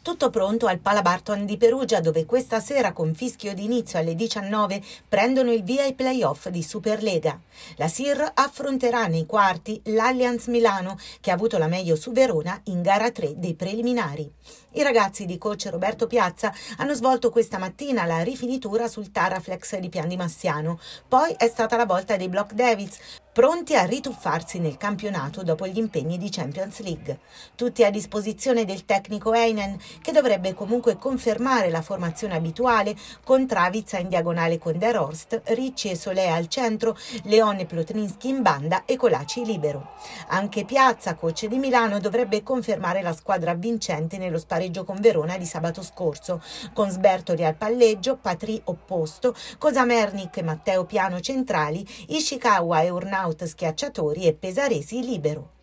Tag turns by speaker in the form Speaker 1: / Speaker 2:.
Speaker 1: Tutto pronto al Palabarton di Perugia dove questa sera con fischio d'inizio alle 19 prendono il via ai playoff di Superlega. La SIR affronterà nei quarti l'Allianz Milano che ha avuto la meglio su Verona in gara 3 dei preliminari. I ragazzi di coach Roberto Piazza hanno svolto questa mattina la rifinitura sul Taraflex di Pian di Massiano. Poi è stata la volta dei Block Devils, pronti a rituffarsi nel campionato dopo gli impegni di Champions League. Tutti a disposizione del tecnico Einen, che dovrebbe comunque confermare la formazione abituale con Travizza in diagonale con Der Horst, Ricci e Solea al centro, Leone Plotrinski in banda e Colaci libero. Anche Piazza, coach di Milano, dovrebbe confermare la squadra vincente nello spareggio con Verona di sabato scorso, con Sbertoli al palleggio, Patri opposto, Cosamernic e Matteo Piano centrali, Ishikawa e Urnau out schiacciatori e Pesaresi libero.